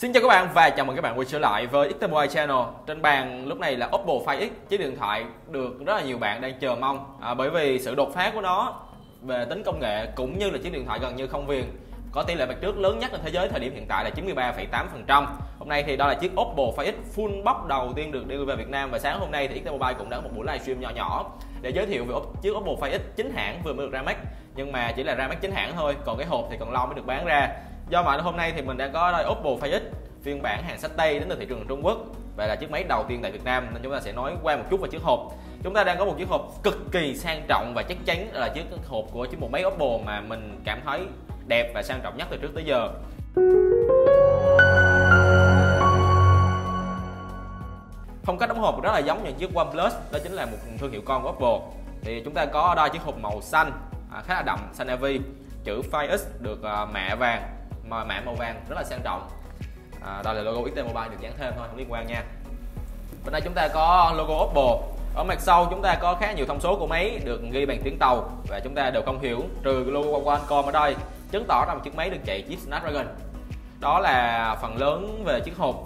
Xin chào các bạn và chào mừng các bạn quay trở lại với XT Mobile Channel. Trên bàn lúc này là Oppo Find X, chiếc điện thoại được rất là nhiều bạn đang chờ mong à, bởi vì sự đột phá của nó về tính công nghệ cũng như là chiếc điện thoại gần như không viền có tỷ lệ mặt trước lớn nhất trên thế giới thời điểm hiện tại là 93,8%. Hôm nay thì đó là chiếc Oppo Find X full box đầu tiên được đưa về Việt Nam và sáng hôm nay thì XT Mobile cũng đã có một buổi livestream nhỏ nhỏ để giới thiệu về chiếc Oppo Find X chính hãng vừa mới được ra mắt nhưng mà chỉ là ra mắt chính hãng thôi còn cái hộp thì còn lâu mới được bán ra do vậy hôm nay thì mình đang có đây Oppo Find X phiên bản hàng sách tay đến từ thị trường Trung Quốc. Và là chiếc máy đầu tiên tại Việt Nam nên chúng ta sẽ nói qua một chút về chiếc hộp. Chúng ta đang có một chiếc hộp cực kỳ sang trọng và chắc chắn là chiếc hộp của chiếc một máy Oppo mà mình cảm thấy đẹp và sang trọng nhất từ trước tới giờ. Phong cách đóng hộp rất là giống những chiếc OnePlus đó chính là một thương hiệu con của Oppo. Thì chúng ta có ở đây chiếc hộp màu xanh à, khá là đậm xanh navy chữ Find X được à, mạ vàng mạ màu vàng rất là sang trọng. À, đây là logo XT Mobile được dán thêm thôi không liên quan nha. Bên đây chúng ta có logo Oppo. Ở mặt sau chúng ta có khá nhiều thông số của máy được ghi bằng tiếng tàu và chúng ta đều không hiểu trừ logo Qualcomm ở đây chứng tỏ rằng chiếc máy được chạy chip Snapdragon. Đó là phần lớn về chiếc hộp.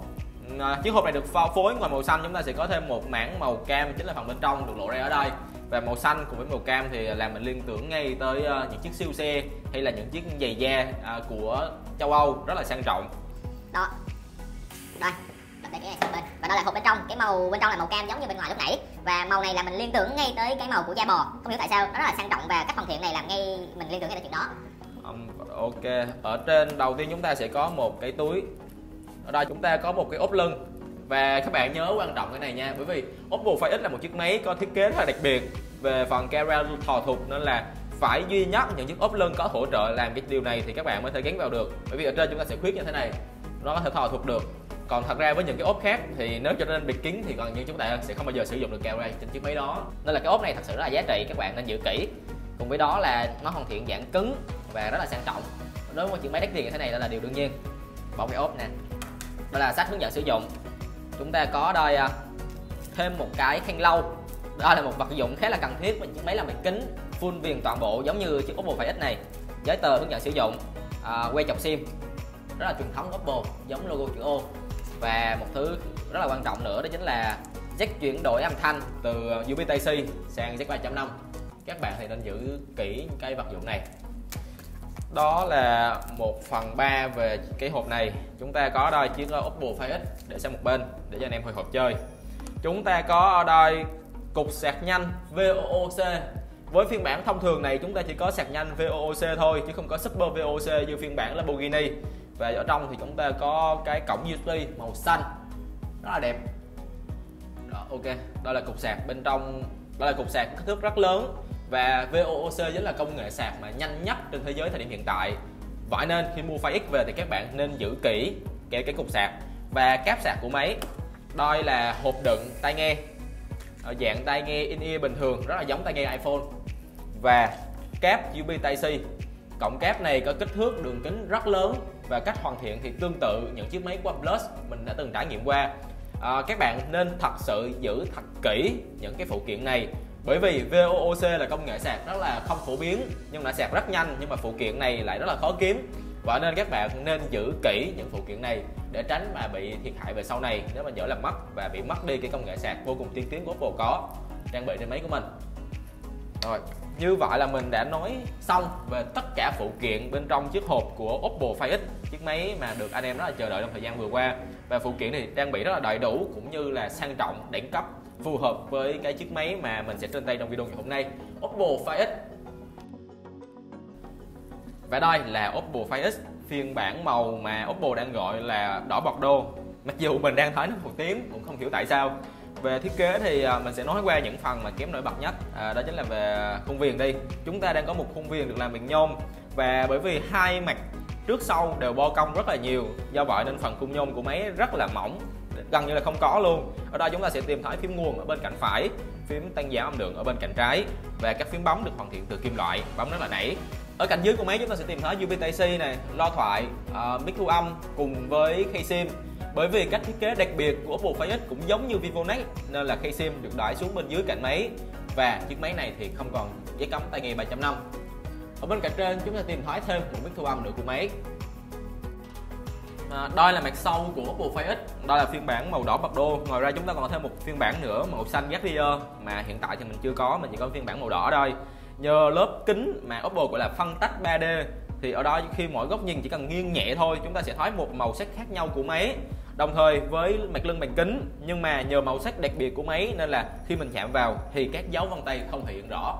À, chiếc hộp này được phối ngoài màu xanh chúng ta sẽ có thêm một mảng màu cam chính là phần bên trong được lộ ra ở đây và màu xanh cùng với màu cam thì làm mình liên tưởng ngay tới uh, những chiếc siêu xe hay là những chiếc giày da uh, của châu Âu rất là sang trọng. Đó. Đây cái này bên. Và đó là hộp bên trong. Cái màu bên trong là màu cam giống như bên ngoài lúc nãy. Và màu này là mình liên tưởng ngay tới cái màu của da bò. Không hiểu tại sao nó rất là sang trọng và cách hoàn thiện này làm ngay mình liên tưởng ngay tới chuyện đó. Um, ok. Ở trên đầu tiên chúng ta sẽ có một cái túi. Ở đây chúng ta có một cái ốp lưng và các bạn nhớ quan trọng cái này nha, bởi vì Oppo Find X là một chiếc máy có thiết kế rất là đặc biệt về phần camera thò thuộc nên là phải duy nhất những chiếc ốp lưng có hỗ trợ làm cái điều này thì các bạn mới thể gắn vào được. Bởi vì ở trên chúng ta sẽ khuyết như thế này, nó có thể thò thuộc được. Còn thật ra với những cái ốp khác thì nếu cho nên bịt kín thì gần như chúng ta sẽ không bao giờ sử dụng được camera trên chiếc máy đó. Nên là cái ốp này thật sự rất là giá trị, các bạn nên giữ kỹ. Cùng với đó là nó hoàn thiện dạng cứng và rất là sang trọng. Đối với chiếc máy đắt tiền như thế này đó là điều đương nhiên. Bỏ cái ốp nè. Đó là sách hướng dẫn sử dụng chúng ta có đây à, thêm một cái khen lâu đó là một vật dụng khá là cần thiết với chiếc máy làm bằng kính full viền toàn bộ giống như chiếc Oppo Phải X này. Giấy tờ hướng dẫn sử dụng à, que chọc sim. Rất là truyền thống Oppo giống logo chữ O. Và một thứ rất là quan trọng nữa đó chính là jack chuyển đổi âm thanh từ à, USB Type-C sang jack 3.5 các bạn thì nên giữ kỹ cái vật dụng này đó là một phần ba về cái hộp này. Chúng ta có đây chiếc Oppo Find X để sang một bên để cho anh em hồi hộp chơi. Chúng ta có ở đây cục sạc nhanh VOOC với phiên bản thông thường này chúng ta chỉ có sạc nhanh VOOC thôi chứ không có Super VOC như phiên bản Lamborghini. Và ở trong thì chúng ta có cái cổng USB màu xanh. Rất là đẹp. Đó, ok. Đó là cục sạc. Bên trong đó là cục sạc. Kích thước rất lớn và VOOC chính là công nghệ sạc mà nhanh nhất trên thế giới thời điểm hiện tại. Vậy nên khi mua Find X về thì các bạn nên giữ kỹ cái cái cục sạc. Và cáp sạc của máy đây là hộp đựng tai nghe. Ở dạng tai nghe in ear bình thường rất là giống tai nghe iPhone. Và cáp USB Type-C cổng cáp này có kích thước đường kính rất lớn và cách hoàn thiện thì tương tự những chiếc máy OnePlus mình đã từng trải nghiệm qua. À, các bạn nên thật sự giữ thật kỹ những cái phụ kiện này bởi vì VOOC là công nghệ sạc rất là không phổ biến, nhưng mà sạc rất nhanh, nhưng mà phụ kiện này lại rất là khó kiếm. Và nên các bạn nên giữ kỹ những phụ kiện này để tránh mà bị thiệt hại về sau này. Nếu mà nhỡ làm mất và bị mất đi cái công nghệ sạc vô cùng tiên tiến của Apple có, trang bị trên máy của mình. Rồi, như vậy là mình đã nói xong về tất cả phụ kiện bên trong chiếc hộp của Oppo Find X, chiếc máy mà được anh em rất là chờ đợi trong thời gian vừa qua. Và phụ kiện thì trang bị rất là đầy đủ, cũng như là sang trọng, đẳng cấp phù hợp với cái chiếc máy mà mình sẽ trên tay trong video ngày hôm nay. Oppo Find X. Và đây là Oppo Find X phiên bản màu mà Oppo đang gọi là đỏ bọt đô. Mặc dù mình đang thấy nó màu tím cũng không hiểu tại sao. Về thiết kế thì à, mình sẽ nói qua những phần mà kém nổi bật nhất. À, đó chính là về khung viền đi. Chúng ta đang có một khung viền được làm bằng nhôm. Và bởi vì hai mặt trước sau đều bo cong rất là nhiều do vậy nên phần khung nhôm của máy rất là mỏng gần như là không có luôn. Ở đây chúng ta sẽ tìm thấy phím nguồn ở bên cạnh phải phím tăng giảm âm lượng ở bên cạnh trái và các phím bấm được hoàn thiện từ kim loại bấm rất là nảy. Ở cạnh dưới của máy chúng ta sẽ tìm thấy USB Type-C này loa thoại ờ, uh, mic thu âm cùng với khay sim bởi vì cách thiết kế đặc biệt của Oppo Find X cũng giống như Vivo Next nên là khay sim được đẩy xuống bên dưới cạnh máy và chiếc máy này thì không còn giấy cắm tai nghe 3.5 ở bên cạnh trên chúng ta tìm thấy thêm một mic thu âm nữa của máy. À, đây là mặt sau của Oppo Find X Đây là phiên bản màu đỏ bạc đô. Ngoài ra chúng ta còn có thêm một phiên bản nữa màu xanh Gavier Mà hiện tại thì mình chưa có, mình chỉ có phiên bản màu đỏ đây Nhờ lớp kính mà Oppo gọi là phân tách 3D Thì ở đó khi mỗi góc nhìn chỉ cần nghiêng nhẹ thôi Chúng ta sẽ thấy một màu sắc khác nhau của máy. Đồng thời với mặt lưng bằng kính Nhưng mà nhờ màu sắc đặc biệt của máy Nên là khi mình chạm vào thì các dấu vân tay không hiện rõ.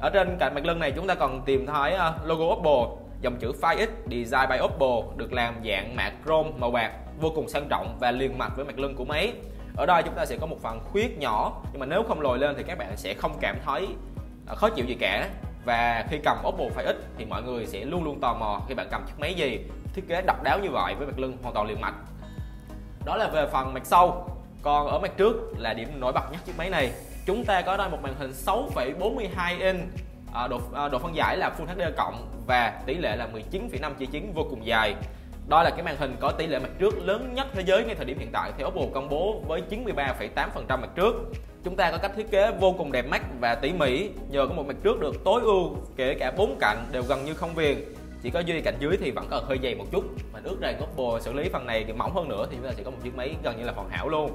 Ở trên cạnh mặt lưng này chúng ta còn tìm thấy à, logo Oppo dòng chữ Find X Design by Oppo được làm dạng mạ chrome màu bạc vô cùng sang trọng và liền mạch với mặt lưng của máy. Ở đây chúng ta sẽ có một phần khuyết nhỏ nhưng mà nếu không lồi lên thì các bạn sẽ không cảm thấy à, khó chịu gì cả. Và khi cầm Oppo Find X thì mọi người sẽ luôn luôn tò mò khi bạn cầm chiếc máy gì thiết kế độc đáo như vậy với mặt lưng hoàn toàn liền mạch. Đó là về phần mặt sau. Còn ở mặt trước là điểm nổi bật nhất chiếc máy này. Chúng ta có đây một màn hình 6,42 inch à, độ à, độ phân giải là Full HD cộng và tỷ lệ là 19,5 chia 9 vô cùng dài. Đó là cái màn hình có tỷ lệ mặt trước lớn nhất thế giới ngay thời điểm hiện tại. Theo Oppo công bố với 93,8% mặt trước. Chúng ta có cách thiết kế vô cùng đẹp mắt và tỉ mỉ. Nhờ có một mặt trước được tối ưu kể cả bốn cạnh đều gần như không viền. Chỉ có duy cạnh dưới thì vẫn còn hơi dày một chút. Mình ước rằng Oppo xử lý phần này thì mỏng hơn nữa thì chúng ta sẽ có một chiếc máy gần như là hoàn hảo luôn.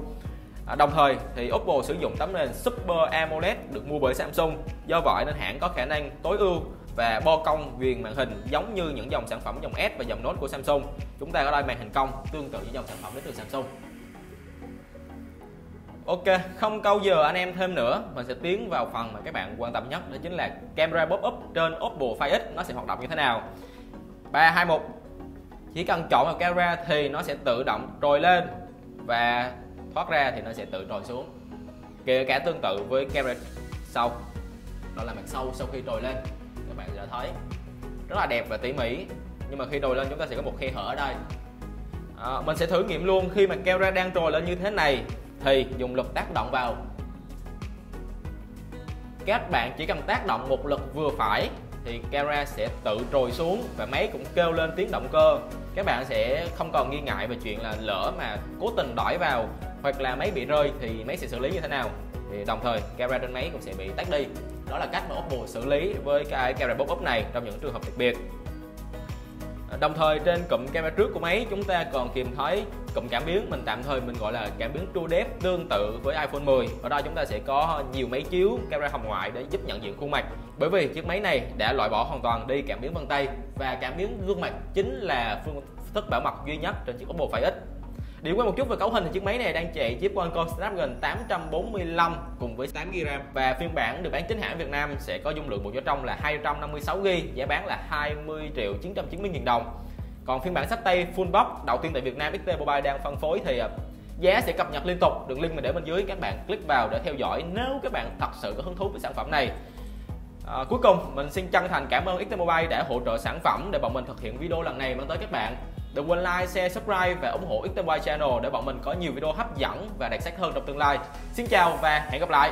À, đồng thời thì Oppo sử dụng tấm nền Super AMOLED được mua bởi Samsung do vậy nên hãng có khả năng tối ưu và bo cong viền màn hình giống như những dòng sản phẩm dòng S và dòng Note của Samsung. Chúng ta có đây màn hình cong tương tự như dòng sản phẩm đến từ Samsung. Ok, không câu giờ anh em thêm nữa. Mình sẽ tiến vào phần mà các bạn quan tâm nhất Đó chính là camera pop-up trên Oppo Find X Nó sẽ hoạt động như thế nào. 3, 2, 1 Chỉ cần chọn vào camera thì nó sẽ tự động trồi lên Và thoát ra thì nó sẽ tự trồi xuống. Kể cả tương tự với camera sau. Đó là mặt sau sau khi trồi lên. Các bạn sẽ thấy rất là đẹp và tỉ mỉ. Nhưng mà khi trồi lên chúng ta sẽ có một khe hở ở đây. À, mình sẽ thử nghiệm luôn khi mà camera đang trồi lên như thế này thì dùng lực tác động vào. Các bạn chỉ cần tác động một lực vừa phải thì camera sẽ tự trồi xuống và máy cũng kêu lên tiếng động cơ. Các bạn sẽ không còn nghi ngại về chuyện là lỡ mà cố tình đỏi vào hoặc là máy bị rơi thì máy sẽ xử lý như thế nào? Thì đồng thời, camera trên máy cũng sẽ bị tắt đi. Đó là cách mà Oppo xử lý với cái camera pop-up này trong những trường hợp đặc biệt. À, đồng thời, trên cụm camera trước của máy, chúng ta còn kìm thấy cụm cảm biến. Mình tạm thời mình gọi là cảm biến True Depth tương tự với iPhone 10 ở đây chúng ta sẽ có nhiều máy chiếu camera hồng ngoại để giúp nhận diện khuôn mặt. Bởi vì chiếc máy này đã loại bỏ hoàn toàn đi cảm biến vân tay và cảm biến gương mặt chính là phương thức bảo mật duy nhất trên chiếc Oppo Find X. Điểm qua một chút về cấu hình thì chiếc máy này đang chạy chip Qualcomm Snapdragon 845 cùng với 8GB RAM và phiên bản được bán chính hãng Việt Nam sẽ có dung lượng bộ nhớ trong là 256GB, giá bán là 20 triệu 990 000 đồng. Còn phiên bản sách tay full box đầu tiên tại Việt Nam XT Mobile đang phân phối thì à, giá sẽ cập nhật liên tục, đường link mình để bên dưới các bạn click vào để theo dõi nếu các bạn thật sự có hứng thú với sản phẩm này. À, cuối cùng mình xin chân thành cảm ơn XT Mobile đã hỗ trợ sản phẩm để bọn mình thực hiện video lần này mang tới các bạn Đừng quên like, share, subscribe và ủng hộ XTY Channel để bọn mình có nhiều video hấp dẫn và đặc sắc hơn trong tương lai. Xin chào và hẹn gặp lại!